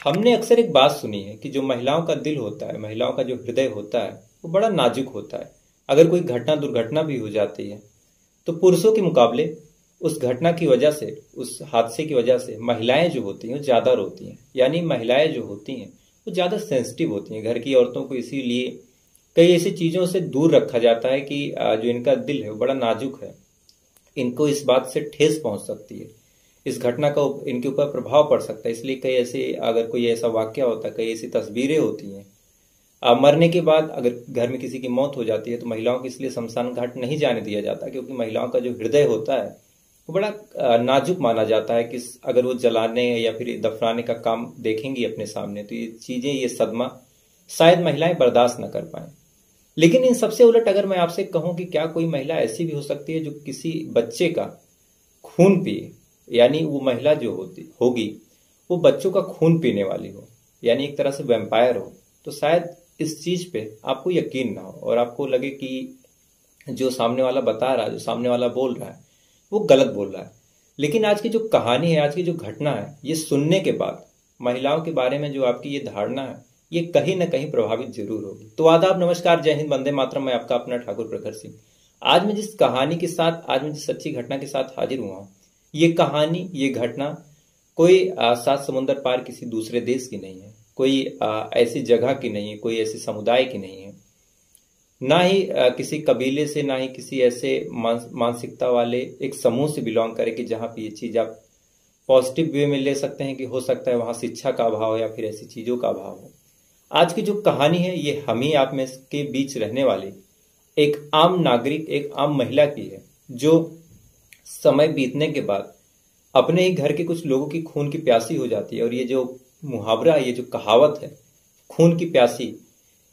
हमने अक्सर एक बात सुनी है कि जो महिलाओं का दिल होता है, महिलाओं का जो हृदय होता है, वो बड़ा नाजुक होता है। अगर कोई घटना, दुर्घटना भी हो जाती है तो पुरुषों के मुकाबले उस घटना की वजह से, उस हादसे की वजह से महिलाएँ जो होती हैं, वो ज़्यादा रोती हैं। यानी महिलाएँ जो होती हैं, वो ज़्यादा सेंसिटिव होती हैं। घर की औरतों को इसीलिए कई ऐसी चीज़ों से दूर रखा जाता है कि जो इनका दिल है, वो बड़ा नाजुक है। इनको इस बात से ठेस पहुँच सकती है। इस घटना का इनके ऊपर प्रभाव पड़ सकता है। इसलिए कई ऐसे, अगर कोई ऐसा वाक्य होता है, कई ऐसी तस्वीरें होती हैं। अब मरने के बाद अगर घर में किसी की मौत हो जाती है तो महिलाओं को इसलिए शमशान घाट नहीं जाने दिया जाता, क्योंकि महिलाओं का जो हृदय होता है, वो बड़ा नाजुक माना जाता है कि अगर वो जलाने या फिर दफनाने का काम देखेंगी अपने सामने तो ये चीज़ें, ये सदमा शायद महिलाएँ बर्दाश्त न कर पाए। लेकिन इन सबसे उलट अगर मैं आपसे कहूँ कि क्या कोई महिला ऐसी भी हो सकती है जो किसी बच्चे का खून पिए यानी वो महिला जो होती, होगी, वो बच्चों का खून पीने वाली हो, यानी एक तरह से वेम्पायर हो तो शायद इस चीज़ पे आपको यकीन ना हो और आपको लगे कि जो सामने वाला बता रहा है जो सामने वाला बोल रहा है, वो गलत बोल रहा है। लेकिन आज की जो कहानी है, आज की जो घटना है, ये सुनने के बाद, महिलाओं के बारे में जो आपकी ये धारणा है, ये कहीं ना कहीं प्रभावित ज़रूर होगी। तो आदाब, नमस्कार, जय हिंद, वंदे मातरम, मैं आपका अपना ठाकुर प्रखर सिंह। आज मैं जिस कहानी के साथ, आज मैं जिस सच्ची घटना के साथ हाजिर हुआ हूँ ये कहानी, ये घटना कोई सात समुद्र पार किसी दूसरे देश की नहीं है। कोई ऐसी जगह की नहीं है, कोई ऐसे समुदाय की नहीं है। ना ही किसी कबीले से, ना ही किसी ऐसे मानसिकता वाले एक समूह से बिलोंग करे कि जहाँ पे ये चीज़ आप पॉजिटिव वे में ले सकते हैं कि हो सकता है वहाँ शिक्षा का अभाव या फिर ऐसी चीज़ों का अभाव हो। आज की जो कहानी है, ये हम ही आप में के बीच रहने वाले एक आम नागरिक, एक आम महिला की है, जो समय बीतने के बाद अपने ही घर के कुछ लोगों की खून की प्यासी हो जाती है और ये जो मुहावरा, ये जो कहावत है, खून की प्यासी,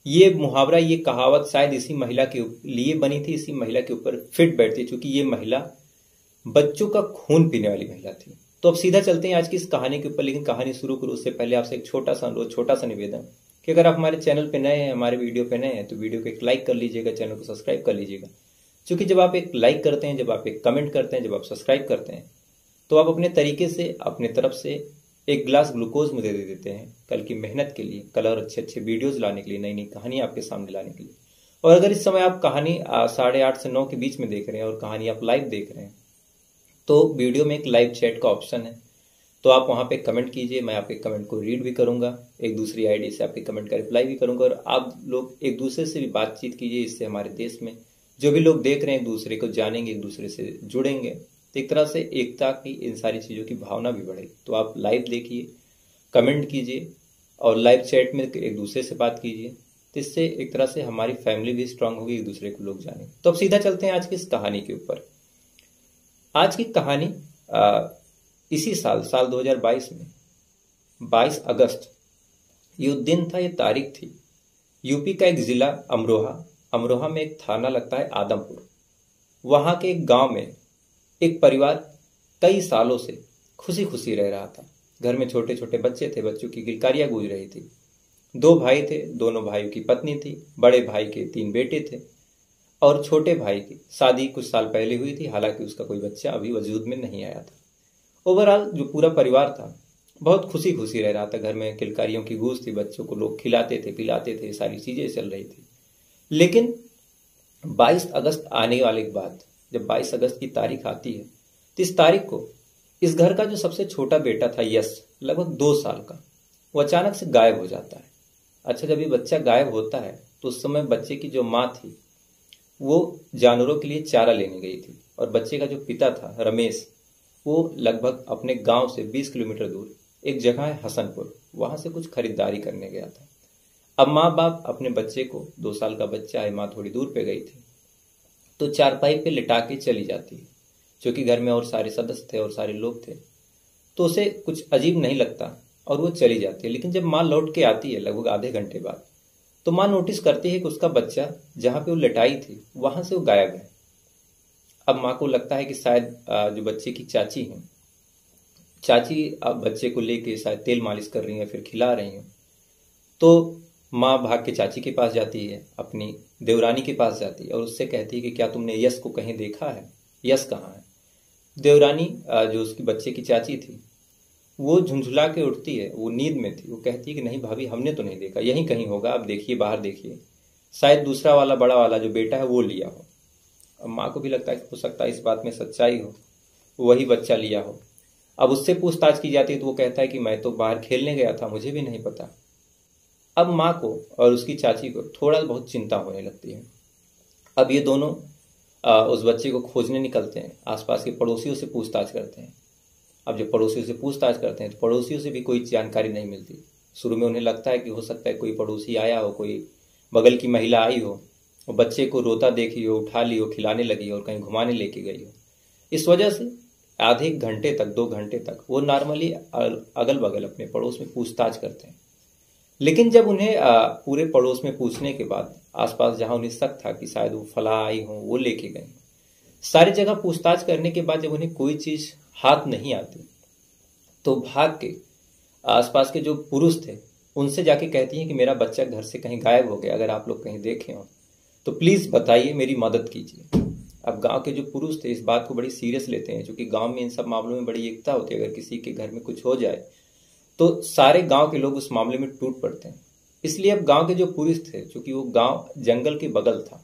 ये मुहावरा, ये कहावत शायद इसी महिला के लिए बनी थी, इसी महिला के ऊपर फिट बैठती चूँकि ये महिला बच्चों का खून पीने वाली महिला थी। तो अब सीधा चलते हैं आज की इस कहानी के ऊपर, लेकिन कहानी शुरू करो, उससे पहले आपसे एक छोटा सा अनुरोध, छोटा सा निवेदन कि अगर आप हमारे चैनल पर नए हैं, हमारे वीडियो पे नए हैं तो वीडियो को एक लाइक कर लीजिएगा, चैनल को सब्सक्राइब कर लीजिएगा। क्योंकि जब आप एक लाइक करते हैं, जब आप एक कमेंट करते हैं, जब आप सब्सक्राइब करते हैं तो आप अपने तरीके से, अपने तरफ़ से एक ग्लास ग्लूकोज मुझे दे देते हैं कल की मेहनत के लिए, कल और अच्छे अच्छे वीडियोज़ लाने के लिए नई नई कहानी आपके सामने लाने के लिए। और अगर इस समय आप कहानी साढ़े आठ से नौ के बीच में देख रहे हैं और कहानी आप लाइव देख रहे हैं तो वीडियो में एक लाइव चैट का ऑप्शन है। तो आप वहाँ पे कमेंट कीजिए, मैं आपके कमेंट को रीड भी करूँगा, एक दूसरी आईडी से आपके कमेंट का रिप्लाई भी करूँगा और आप लोग एक दूसरे से भी बातचीत कीजिए, इससे हमारे देश में जो भी लोग देख रहे हैं एक दूसरे को जानेंगे एक दूसरे से जुड़ेंगे तो एक तरह से एकता की इन सारी चीज़ों की भावना भी बढ़ेगी। तो आप लाइव देखिए कमेंट कीजिए और लाइव चैट में एक दूसरे से बात कीजिए तो इससे एक तरह से हमारी फैमिली भी स्ट्रांग होगी एक दूसरे को लोग जाने तो अब सीधा चलते हैं आज की इस कहानी के ऊपर। आज की कहानी आ, इसी साल साल 2022 में 22 अगस्त ये दिन था ये तारीख थी। यूपी का एक जिला अमरोहा अमरोहा में एक थाना लगता है आदमपुर। वहाँ के एक गाँव में एक परिवार कई सालों से खुशी खुशी रह रहा था। घर में छोटे छोटे बच्चे थे, बच्चों की गिलकारियाँ गूंज रही थी। दो भाई थे, दोनों भाइयों की पत्नी थी, बड़े भाई के तीन बेटे थे और छोटे भाई की शादी कुछ साल पहले हुई थी, हालाँकि उसका कोई बच्चा अभी वजूद में नहीं आया था। ओवरऑल जो पूरा परिवार था, बहुत खुशी खुशी रह रहा था। घर में किलकारियों की गूंज थी, बच्चों को लोग खिलाते थे, पिलाते थे सारी चीज़ें चल रही थी। लेकिन 22 अगस्त आने वाले के बाद जब 22 अगस्त की तारीख आती है तो इस तारीख को इस घर का जो सबसे छोटा बेटा था यश लगभग दो साल का, वो अचानक से गायब हो जाता है। अच्छा जब ये बच्चा गायब होता है तो उस समय बच्चे की जो माँ थी, वो जानवरों के लिए चारा लेने गई थी, और बच्चे का जो पिता था, रमेश, वो लगभग अपने गाँव से 20 किलोमीटर दूर, एक जगह है हसनपुर, वहाँ से कुछ खरीदारी करने गया था। अब माँ बाप अपने बच्चे को दो साल का बच्चा है माँ थोड़ी दूर पे गई थी तो चारपाई पे लिटा के चली जाती है क्योंकि घर में और सारे सदस्य थे और सारे लोग थे। तो उसे कुछ अजीब नहीं लगता और वो चली जाती है। लेकिन जब माँ लौट के आती है लगभग आधे घंटे बाद तो माँ नोटिस करती है कि उसका बच्चा जहाँ पे वो लिटाई थी, वहाँ से वो गायब है। अब माँ को लगता है कि शायद जो बच्चे की चाची है, चाची अब बच्चे को लेके शायद तेल मालिश कर रही है, फिर खिला रही है। तो माँ भाग के चाची के पास जाती है, अपनी देवरानी के पास जाती है और उससे कहती है कि क्या तुमने यश को कहीं देखा है? यश कहाँ है? देवरानी जो उसकी बच्चे की चाची थी, वो झुंझुला के उठती है, वो नींद में थी, वो कहती है कि नहीं भाभी, हमने तो नहीं देखा, यहीं कहीं होगा, आप देखिए, बाहर देखिए। शायद दूसरा वाला, बड़ा वाला जो बेटा है, वो लिया हो। अब माँ को भी लगता है कि हो सकता है इस बात में सच्चाई हो, वही बच्चा लिया हो। अब उससे पूछताछ की जाती है तो वो कहता है कि मैं तो बाहर खेलने गया था, मुझे भी नहीं पता। अब माँ को और उसकी चाची को थोड़ा बहुत चिंता होने लगती है। अब ये दोनों उस बच्चे को खोजने निकलते हैं, आसपास के पड़ोसियों से पूछताछ करते हैं। अब जब पड़ोसियों से पूछताछ करते हैं तो पड़ोसियों से भी कोई जानकारी नहीं मिलती। शुरू में उन्हें लगता है कि हो सकता है कोई पड़ोसी आया हो, कोई बगल की महिला आई हो, और बच्चे को रोता देखी हो, उठा ली हो, खिलाने लगी हो, और कहीं घुमाने लेके गई हो। इस वजह से आधे घंटे तक, दो घंटे तक वो नॉर्मली अगल बगल अपने पड़ोस में पूछताछ करते हैं। लेकिन जब उन्हें पूरे पड़ोस में पूछने के बाद, आसपास जहाँ उन्हें शक था कि शायद वो फला आई हों, वो लेके गए। सारी जगह पूछताछ करने के बाद जब उन्हें कोई चीज़ हाथ नहीं आती तो भाग के आसपास के जो पुरुष थे, उनसे जाके कहती हैं कि मेरा बच्चा घर से कहीं गायब हो गया, अगर आप लोग कहीं देखे हो तो प्लीज़ बताइए, मेरी मदद कीजिए। अब गाँव के जो पुरुष थे, इस बात को बड़ी सीरियस लेते हैं, क्योंकि गाँव में इन सब मामलों में बड़ी एकता होती है, अगर किसी के घर में कुछ हो जाए तो सारे गाँव के लोग उस मामले में टूट पड़ते हैं। इसलिए अब गाँव के जो पुरुष थे, चूँकि वो गाँव जंगल के बगल था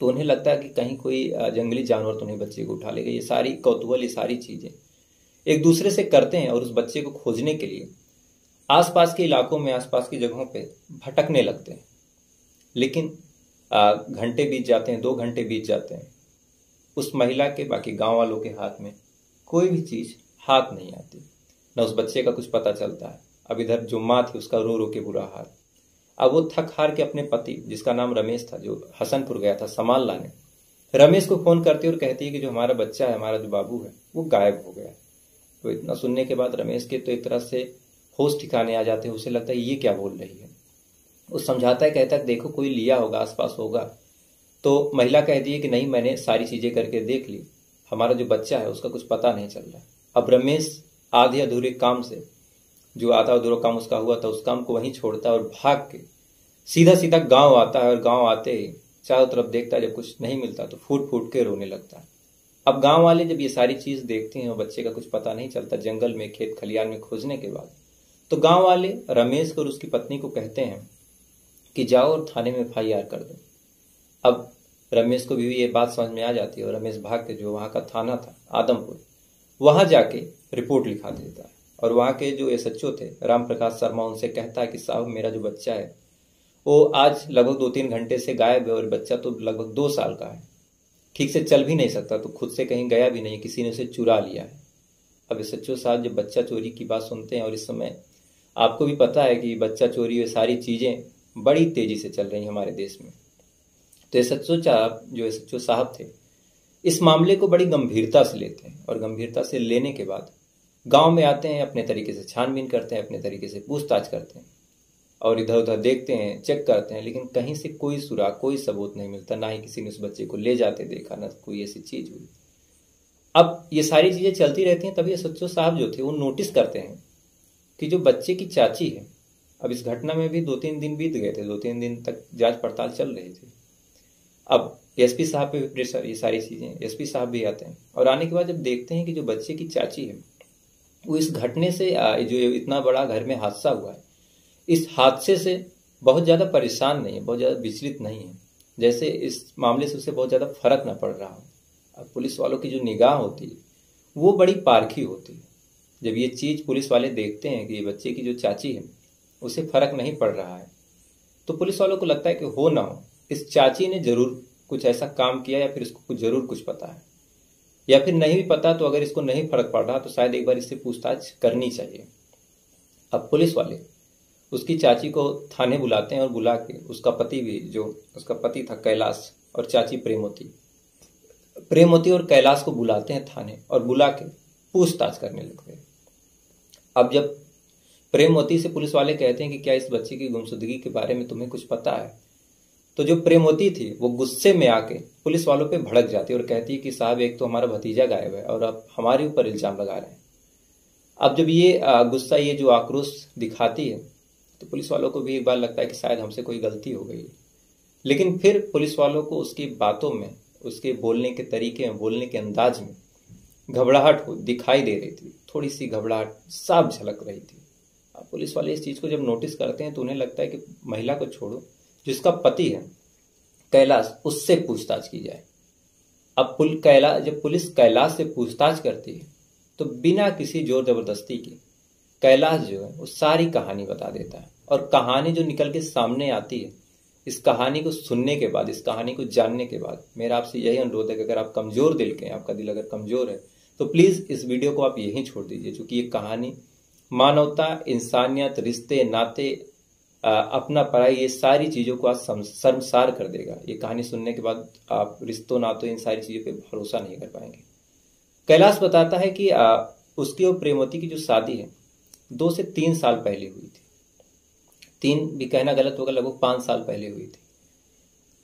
तो उन्हें लगता है कि कहीं कोई जंगली जानवर तो नहीं बच्चे को उठा लेगा। ये सारी कौतूहल, ये सारी चीज़ें एक दूसरे से करते हैं और उस बच्चे को खोजने के लिए आसपास के इलाकों में, आसपास की जगहों पे भटकने लगते हैं। लेकिन घंटे बीत जाते हैं, दो घंटे बीत जाते हैं। उस महिला के, बाकी गाँव वालों के हाथ में कोई भी चीज़ हाथ नहीं आती। न उस बच्चे का कुछ पता चलता है। अब इधर जो माँ थी, उसका रो रो के बुरा हाल। अब वो थक हार के अपने पति, जिसका नाम रमेश था, जो हसनपुर गया था सामान लाने। रमेश को फ़ोन करती और कहती है कि जो हमारा बच्चा है, हमारा जो बाबू है, वो गायब हो गया तो इतना सुनने के बाद रमेश के तो एक तरह से होश ठिकाने आ जाते हैं, उसे लगता है ये क्या बोल रही है। वो समझाता है, कहता है, देखो, कोई लिया होगा, आसपास होगा। तो महिला कहती है कि नहीं, मैंने सारी चीज़ें करके देख ली। हमारा जो बच्चा है, उसका कुछ पता नहीं चल रहा अब रमेश आधे अधूरे काम से, जो आधा अधूरा काम उसका हुआ था, उस काम को वहीं छोड़ता और भाग के सीधा सीधा गाँव आता है और गाँव आते ही चारों तरफ़ देखता है, जब कुछ नहीं मिलता तो फूट फूट के रोने लगता है। अब गाँव वाले जब ये सारी चीज़ देखते हैं और बच्चे का कुछ पता नहीं चलता जंगल में, खेत खलियान में खोजने के बाद तो गाँव वाले रमेश और उसकी पत्नी को कहते हैं कि जाओ और थाने में FIR कर दो। अब रमेश को भी ये बात समझ में आ जाती है और रमेश भाग के जो वहाँ का थाना था, आदमपुर, वहाँ जाके रिपोर्ट लिखा देता है। और वहाँ के जो एस एच थे राम प्रकाश शर्मा, उनसे कहता है कि साहब, मेरा जो बच्चा है, वो आज लगभग दो तीन घंटे से गायब है और बच्चा तो लगभग दो साल का है। ठीक से चल भी नहीं सकता तो खुद से कहीं गया भी नहीं, किसी ने उसे चुरा लिया है। अब एस एच साहब, जब बच्चा चोरी की बात सुनते हैं और इस समय आपको भी पता है कि बच्चा चोरी ये सारी चीज़ें बड़ी तेज़ी से चल रही हैं हमारे देश में। तो एस एच साहब, जो एस एच साहब थे इस मामले को बड़ी गंभीरता से लेते हैं और गंभीरता से लेने के बाद गाँव में आते हैं, अपने तरीके से छानबीन करते हैं, अपने तरीके से पूछताछ करते हैं और इधर उधर देखते हैं, चेक करते हैं, लेकिन कहीं से कोई सुराग, कोई सबूत नहीं मिलता, ना ही किसी ने उस बच्चे को ले जाते देखा, ना कोई ऐसी चीज़ हुई। अब ये सारी चीज़ें चलती रहती हैं तभी सच्चो साहब जो थे, वो नोटिस करते हैं कि जो बच्चे की चाची है, अब इस घटना में भी दो तीन दिन बीत गए थे दो तीन दिन तक जाँच पड़ताल चल रही थी। अब एसपी साहब पे प्रेशर ये सारी चीज़ें, एसपी साहब भी आते हैं। और आने के बाद जब देखते हैं कि जो बच्चे की चाची है, वो इस घटने से जो इतना बड़ा घर में हादसा हुआ है, इस हादसे से बहुत ज़्यादा परेशान नहीं है, बहुत ज़्यादा विचलित नहीं है। जैसे इस मामले से उसे बहुत ज़्यादा फ़र्क न पड़ रहा हो। अब पुलिस वालों की जो निगाह होती है, वो बड़ी पारखी होती है। जब ये चीज़ पुलिस वाले देखते हैं कि बच्चे की जो चाची है, उसे फ़र्क नहीं पड़ रहा है तो पुलिस वालों को लगता है कि हो ना हो, इस चाची ने ज़रूर कुछ ऐसा काम किया या फिर इसको कुछ ज़रूर कुछ पता है। या फिर नहीं भी पता तो अगर इसको नहीं फ़र्क पड़ रहा तो शायद एक बार इससे पूछताछ करनी चाहिए। अब पुलिस वाले उसकी चाची को थाने बुलाते हैं और बुला के उसका पति भी जो उसका पति था कैलाश और चाची प्रेमोती। प्रेमोती और कैलाश को बुलाते हैं थाने और बुला के पूछताछ करने लगते हैं। अब जब प्रेमवती से पुलिस वाले कहते हैं कि क्या इस बच्चे की गुमशुदगी के बारे में तुम्हें कुछ पता है? तो जो प्रेमवती थी, वो गुस्से में आके पुलिस वालों पे भड़क जाती और कहती है कि साहब, एक तो हमारा भतीजा गायब है और अब हमारे ऊपर इल्ज़ाम लगा रहे हैं। अब जब ये गुस्सा, ये जो आक्रोश दिखाती है तो पुलिस वालों को भी एक बार लगता है कि शायद हमसे कोई गलती हो गई लेकिन फिर पुलिस वालों को उसकी बातों में, उसके बोलने के तरीके में, बोलने के अंदाज में घबराहट दिखाई दे रही थी। थोड़ी सी घबराहट, साफ़ झलक रही थी। अब पुलिस वाले इस चीज़ को जब नोटिस करते हैं तो उन्हें लगता है कि महिला को छोड़ो। जिसका पति है, कैलाश, उससे पूछताछ की जाए। अब पुल कैलाश जब पुलिस कैलाश से पूछताछ करती है तो बिना किसी ज़ोर ज़बरदस्ती के, कैलाश जो है, वो सारी कहानी बता देता है। और कहानी जो निकल के सामने आती है, इस कहानी को सुनने के बाद, इस कहानी को जानने के बाद, मेरा आपसे यही अनुरोध है कि अगर आप कमज़ोर दिल के हैं, आपका दिल अगर कमज़ोर है तो प्लीज़ इस वीडियो को आप यहीं छोड़ दीजिए, क्योंकि ये कहानी मानवता, इंसानियत, रिश्ते, नाते अपना पढ़ाई, ये सारी चीज़ों को आज शर्मसार कर देगा। ये कहानी सुनने के बाद आप रिश्तों नातों इन सारी चीज़ों पे भरोसा नहीं कर पाएँगे। कैलाश बताता है कि उसकी और प्रेमवती की जो शादी है, दो से तीन साल पहले हुई थी। तीन भी कहना गलत होगा, लगभग पाँच साल पहले हुई थी।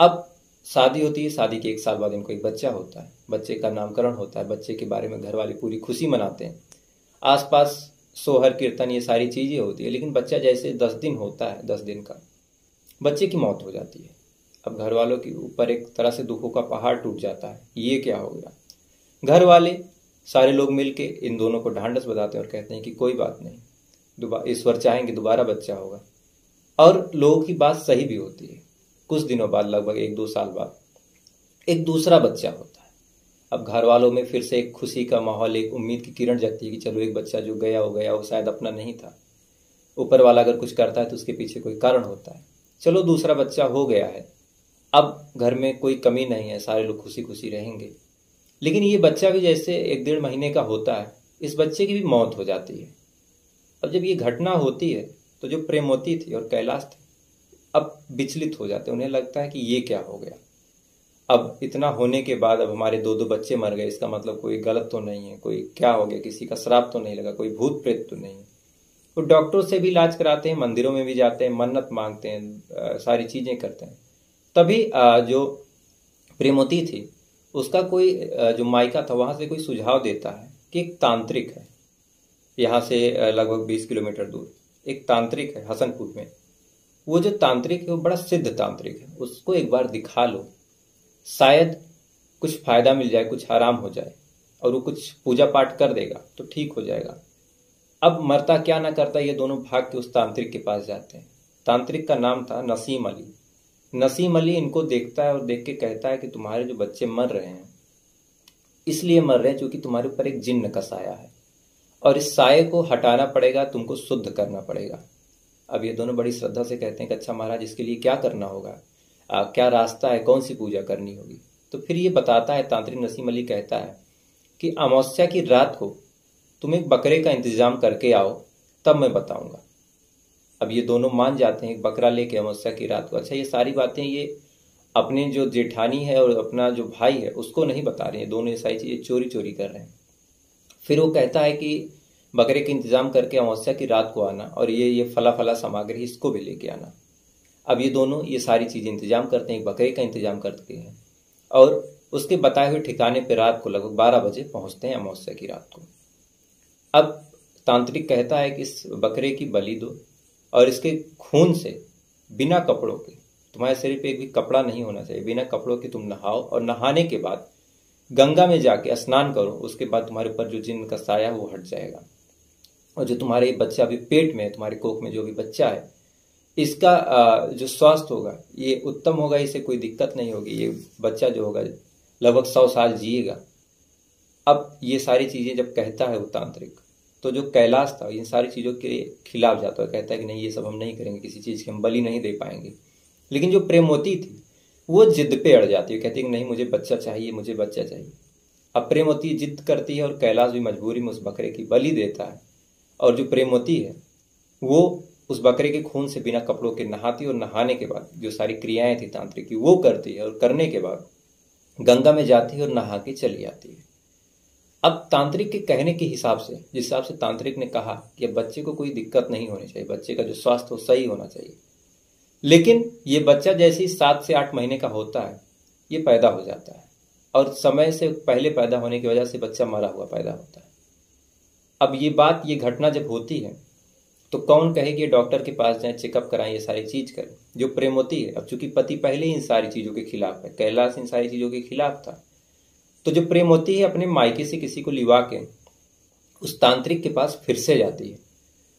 अब शादी होती है, शादी के एक साल बाद इनको एक बच्चा होता है। बच्चे का नामकरण होता है, बच्चे के बारे में घर वाले पूरी खुशी मनाते हैं। आसपास सोहर, कीर्तन, ये सारी चीज़ें होती है, लेकिन बच्चा जैसे दस दिन होता है, दस दिन का, बच्चे की मौत हो जाती है। अब घर वालों के ऊपर एक तरह से दुखों का पहाड़ टूट जाता है, ये क्या हो गया? घर वाले सारे लोग मिलके इन दोनों को ढांढस बताते हैं और कहते हैं कि कोई बात नहीं दोबारा ईश्वर चाहेंगे दोबारा बच्चा होगा। और लोगों की बात सही भी होती है, कुछ दिनों बाद, लगभग एक दो साल बाद, एक दूसरा बच्चा होता है। अब घर वालों में फिर से एक खुशी का माहौल, एक उम्मीद की किरण जगती है कि चलो, एक बच्चा जो गया हो गया, वो शायद अपना नहीं था। ऊपर वाला अगर कुछ करता है तो उसके पीछे कोई कारण होता है। चलो, दूसरा बच्चा हो गया है। अब घर में कोई कमी नहीं है, सारे लोग खुशी खुशी रहेंगे। लेकिन ये बच्चा भी जैसे एक डेढ़ महीने का होता है, इस बच्चे की भी मौत हो जाती है। अब जब ये घटना होती है तो जो प्रेमोती थी और कैलाश थे, अब विचलित हो जाते उन्हें लगता है कि ये क्या हो गया। अब इतना होने के बाद अब हमारे दो दो बच्चे मर गए, इसका मतलब कोई गलत तो नहीं है, कोई क्या हो गया, किसी का श्राप तो नहीं लगा, कोई भूत प्रेत तो नहीं है। वो डॉक्टरों से भी इलाज कराते हैं, मंदिरों में भी जाते हैं, मन्नत मांगते हैं सारी चीज़ें करते हैं। तभी जो प्रेमोती थी, उसका कोई जो माइका था, वहाँ से कोई सुझाव देता है कि एक तांत्रिक है। यहाँ से लगभग बीस किलोमीटर दूर, एक तांत्रिक है, हसनपुर में। वो जो तांत्रिक है, वो बड़ा सिद्ध तांत्रिक है, उसको एक बार दिखा लो। शायद कुछ फ़ायदा मिल जाए, कुछ आराम हो जाए और वो कुछ पूजा पाठ कर देगा तो ठीक हो जाएगा। अब मरता क्या ना करता, ये दोनों भाग के उस तांत्रिक के पास जाते हैं। तांत्रिक का नाम था नसीम अली। नसीम अली इनको देखता है और देख के कहता है कि तुम्हारे जो बच्चे मर रहे हैं, इसलिए मर रहे हैं क्योंकि तुम्हारे ऊपर एक जिन्न का साया है और इस साय को हटाना पड़ेगा, तुमको शुद्ध करना पड़ेगा। अब ये दोनों बड़ी श्रद्धा से कहते हैं कि अच्छा महाराज, इसके लिए क्या करना होगा? आ, क्या रास्ता है? कौन सी पूजा करनी होगी? तो फिर ये बताता है तांत्रिक नसीम अली कहता है कि अमावस्या की रात को तुम एक बकरे का इंतज़ाम करके आओ तब मैं बताऊँगा। अब ये दोनों मान जाते हैं एक बकरा लेके अमावस्या की रात को। अच्छा ये सारी बातें ये अपने जो जेठानी है और अपना जो भाई है उसको नहीं बता रहे हैं। दोनों ये सारी चीज़ें चोरी चोरी कर रहे हैं। फिर वो कहता है कि बकरे का इंतज़ाम करके अमावस्या की रात को आना और ये ये फला फला सामग्री इसको भी लेके आना। अब ये दोनों, ये सारी चीज़ें इंतज़ाम करते हैं, एक बकरे का इंतज़ाम करते हैं। और उसके बताए हुए ठिकाने पर रात को लगभग बारह बजे पहुँचते हैं अमावस्या की रात को। अब तांत्रिक कहता है कि इस बकरे की बलि दो और इसके खून से बिना कपड़ों के, तुम्हारे शरीर पे एक भी कपड़ा नहीं होना चाहिए, बिना कपड़ों के तुम नहाओ और नहाने के बाद गंगा में जाके स्नान करो, उसके बाद तुम्हारे ऊपर जो जिन का साया वो हट जाएगा। और जो तुम्हारे बच्चा अभी पेट में है, तुम्हारे कोख में जो भी बच्चा है इसका जो स्वास्थ्य होगा, ये उत्तम होगा, इसे कोई दिक्कत नहीं होगी, ये बच्चा जो होगा, लगभग सौ साल जिएगा। अब ये सारी चीज़ें जब कहता है वो तांत्रिक तो जो कैलाश था, इन सारी चीज़ों के खिलाफ जाता है, कहता है कि नहीं, ये सब हम नहीं करेंगे, किसी चीज़ की हम बलि नहीं दे पाएँगे। लेकिन जो प्रेमवती थी, वो जिद पे अड़ जाती है, कहती है नहीं, मुझे बच्चा चाहिए, मुझे बच्चा चाहिए। अब प्रेमवती जिद करती है और कैलाश भी मजबूरी में उस बकरे की बलि देता है। और जो प्रेमवती है, वो उस बकरे के खून से बिना कपड़ों के नहाती और नहाने के बाद जो सारी क्रियाएँ थी तांत्रिक की, वो करती है और करने के बाद गंगा में जाती है और नहा के चली आती है। अब तांत्रिक के कहने के हिसाब से, जिस हिसाब से तांत्रिक ने कहा कि अब बच्चे को कोई दिक्कत नहीं होनी चाहिए, बच्चे का जो स्वास्थ्य हो सही होना चाहिए। लेकिन ये बच्चा जैसे ही सात से आठ महीने का होता है, ये पैदा हो जाता है और समय से पहले पैदा होने की वजह से बच्चा मरा हुआ पैदा होता है। अब ये बात, ये घटना जब होती है तो कौन कहे कि डॉक्टर के पास जाए चेकअप कराएँ, ये सारी चीज़ करें? जो प्रेम होती है, अब चूँकि पति पहले ही इन सारी चीज़ों के खिलाफ है, कैलाश इन सारी चीज़ों के खिलाफ था। तो जो प्रेमवती है, अपने मायके से किसी को लिवा के, उस तांत्रिक के पास फिर से जाती है।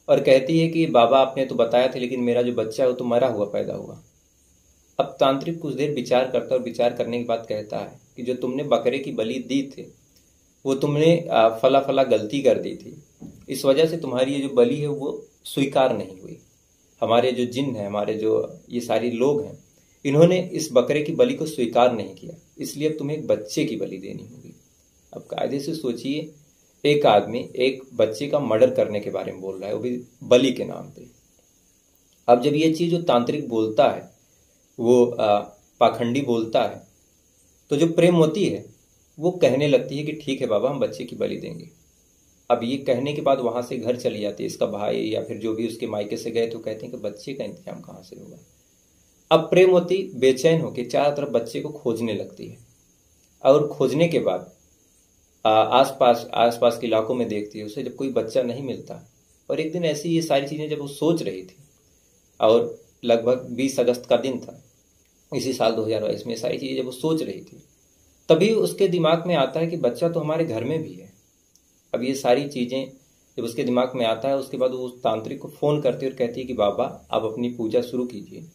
और कहती है कि, बाबा, आपने तो बताया था, लेकिन मेरा जो बच्चा है, वो तो मरा हुआ, पैदा हुआ। अब तांत्रिक कुछ देर विचार करता है और विचार करने के बाद कहता है कि जो तुमने बकरे की बलि दी थी, वो तुमने फला फला गलती कर दी थी। इस वजह से तुम्हारी ये जो बलि है वो स्वीकार नहीं हुई। हमारे जो जिन है, हमारे जो ये सारे लोग हैं, इन्होंने इस बकरे की बलि को स्वीकार नहीं किया। इसलिए अब तुम्हें एक बच्चे की बलि देनी होगी। अब कायदे से सोचिए, एक आदमी एक बच्चे का मर्डर करने के बारे में बोल रहा है, वो भी बलि के नाम पे। अब जब ये चीज़ जो तांत्रिक बोलता है, वो पाखंडी बोलता है तो जो प्रेम होती है, वो कहने लगती है कि ठीक है बाबा, हम बच्चे की बलि देंगे। अब ये कहने के बाद वहाँ से घर चली जाती है इसका भाई या फिर जो भी उसके मायके से गए तो कहते हैं कि बच्चे का इंतज़ाम कहाँ से होगा। अब प्रेमवती बेचैन होकर चारों तरफ़ बच्चे को खोजने लगती है। और खोजने के बाद आसपास आसपास के इलाकों में देखती है उसे जब कोई बच्चा नहीं मिलता। और एक दिन ऐसी ये सारी चीज़ें जब वो सोच रही थी, और लगभग 20 अगस्त का दिन था, इसी साल 2022 में सारी चीज़ें जब वो सोच रही थी, तभी उसके दिमाग में आता है कि बच्चा तो हमारे घर में भी है। अब ये सारी चीज़ें जब उसके दिमाग में आता है, उसके बाद वो उस तांत्रिक को फ़ोन करती है और कहती है कि, बाबा, आप अपनी पूजा शुरू कीजिए।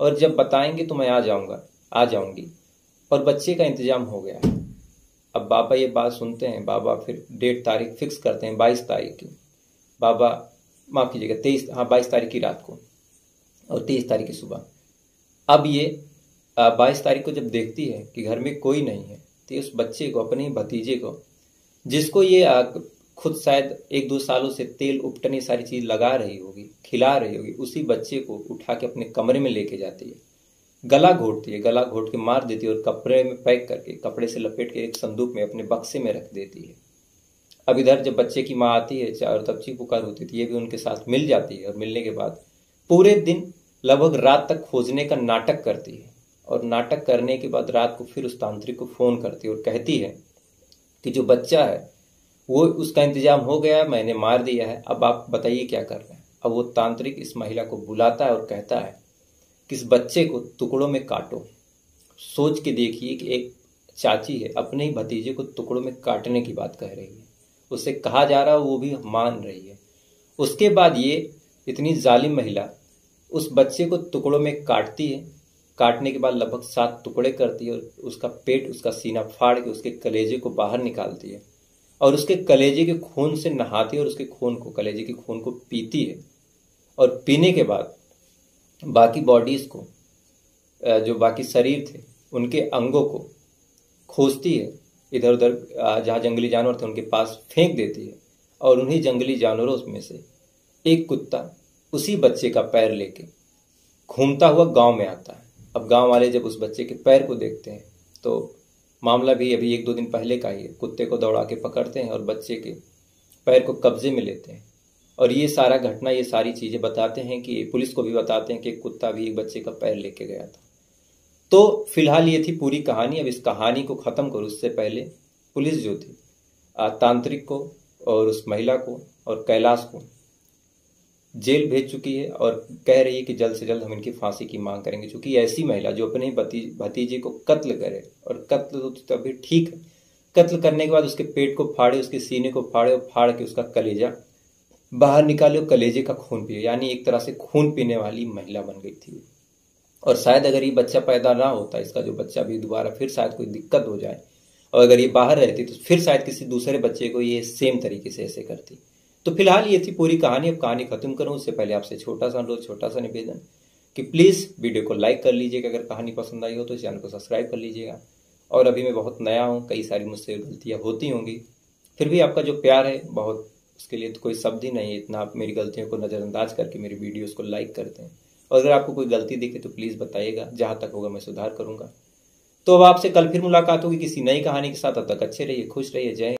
और जब बताएँगे तो मैं आ जाऊँगा, आ जाऊँगी। और बच्चे का इंतज़ाम हो गया अब बाबा ये बात सुनते हैं, बाबा फिर डेट तारीख फिक्स करते हैं, बाईस तारीख की। बाबा, माफ़ कीजिएगा, तेईस हाँ बाईस तारीख की रात को और तेईस तारीख की सुबह। अब ये बाईस तारीख को जब देखती है कि घर में कोई नहीं है तो उस बच्चे को, अपने भतीजे को जिसको ये आग खुद शायद एक दो सालों से तेल उपटन ये सारी चीज़ लगा रही होगी, खिला रही होगी, उसी बच्चे को उठा के अपने कमरे में लेके जाती है। गला घोटती है, गला घोट के मार देती है और कपड़े में पैक करके, कपड़े से लपेट के एक संदूक में अपने बक्से में रख देती है। अब इधर जब बच्चे की माँ आती है और तब चीख पुकार होती थी, ये भी उनके साथ मिल जाती है और मिलने के बाद पूरे दिन लगभग रात तक खोजने का नाटक करती है। और नाटक करने के बाद रात को फिर उस तांत्रिक को फ़ोन करती है और कहती है कि जो बच्चा है, वो उसका इंतज़ाम हो गया मैंने मार दिया है, अब आप बताइए क्या कर रहे हैं? अब वो तांत्रिक इस महिला को बुलाता है और कहता है कि इस बच्चे को टुकड़ों में काटो। सोच के देखिए कि एक चाची है, अपने ही भतीजे को टुकड़ों में काटने की बात कह रही है। उससे कहा जा रहा है, वो भी मान रही है। उसके बाद ये इतनी जालिम महिला उस बच्चे को टुकड़ों में काटती है काटने के बाद लगभग सात टुकड़े करती है और उसका पेट, उसका सीना फाड़ के उसके कलेजे को बाहर निकालती है। और उसके कलेजे के खून से नहाती है और उसके खून को, कलेजे के खून को पीती है। और पीने के बाद बाकी बॉडीज को जो बाकी शरीर थे, उनके अंगों को खोजती है। इधर उधर जहाँ जंगली जानवर थे, उनके पास फेंक देती है। और उन्हीं जंगली जानवरों में से एक कुत्ता उसी बच्चे का पैर लेके घूमता हुआ गाँव में आता है। अब गाँव वाले जब उस बच्चे के पैर को देखते हैं तो मामला भी अभी एक दो दिन पहले का ही है। कुत्ते को दौड़ा के पकड़ते हैं और बच्चे के पैर को कब्जे में लेते हैं। और ये सारा घटना, ये सारी चीज़ें बताते हैं कि, पुलिस को भी बताते हैं कि कुत्ता भी एक बच्चे का पैर लेके गया था। तो फ़िलहाल ये थी पूरी कहानी। अब इस कहानी को खत्म करो, उससे पहले पुलिस जो थी तांत्रिक को और उस महिला को और कैलाश को जेल भेज चुकी है और कह रही है कि जल्द से जल्द हम इनकी फांसी की मांग करेंगे क्योंकि ऐसी महिला जो अपने भतीजे को कत्ल करे और कत्ल तो तभी ठीक है। कत्ल करने के बाद उसके पेट को फाड़े, उसके सीने को फाड़े और फाड़ के उसका कलेजा बाहर निकाले और कलेजे का खून पिए, यानी एक तरह से खून पीने वाली महिला बन गई थी। और शायद अगर ये बच्चा पैदा ना होता, इसका जो बच्चा भी दोबारा फिर शायद कोई दिक्कत हो जाए, और अगर ये बाहर रहती तो फिर शायद किसी दूसरे बच्चे को ये सेम तरीके से ऐसे करती। तो फ़िलहाल ये थी पूरी कहानी। अब कहानी खत्म करूँ, उससे पहले आपसे छोटा सा अनुरोध छोटा सा निवेदन कि प्लीज़ वीडियो को लाइक कर लीजिएगा। अगर कहानी पसंद आई हो तो चैनल को सब्सक्राइब कर लीजिएगा। और अभी मैं बहुत नया हूँ, कई सारी मुझसे गलतियाँ होती होंगी। फिर भी आपका जो प्यार है, बहुत उसके लिए तो कोई शब्द ही नहीं है। इतना आप मेरी गलतियों को नज़रअंदाज करके मेरी वीडियोस को लाइक करते हैं। और अगर आपको कोई गलती दिखे तो प्लीज़ बताइएगा, जहाँ तक होगा मैं सुधार करूँगा। तो अब आपसे कल फिर मुलाकात होगी किसी नई कहानी के साथ। अब तक अच्छे रहिए, खुश रहिए, जय